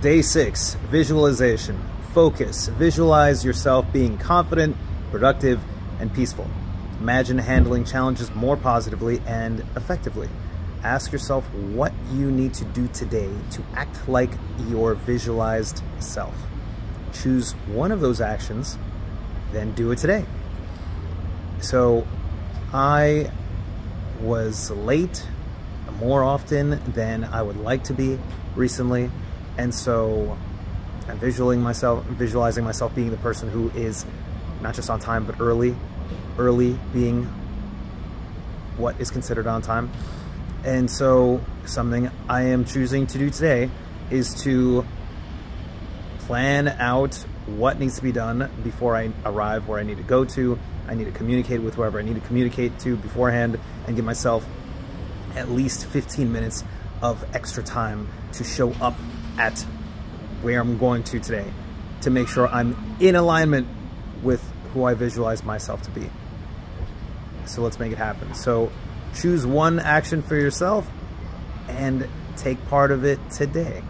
Day six, visualization. Focus. Visualize yourself being confident, productive, and peaceful. Imagine handling challenges more positively and effectively. Ask yourself what you need to do today to act like your visualized self. Choose one of those actions, then do it today. So I was late more often than I would like to be recently. And so I'm visualizing myself, visualizing myself being the person who is not just on time, but early, early being what is considered on time. And so something I am choosing to do today is to plan out what needs to be done before I arrive where I need to go to. I need to communicate with whoever I need to communicate to beforehand and give myself at least 15 minutes of extra time to show up at where I'm going to today to make sure I'm in alignment with who I visualize myself to be. So let's make it happen. So choose one action for yourself and take part of it today.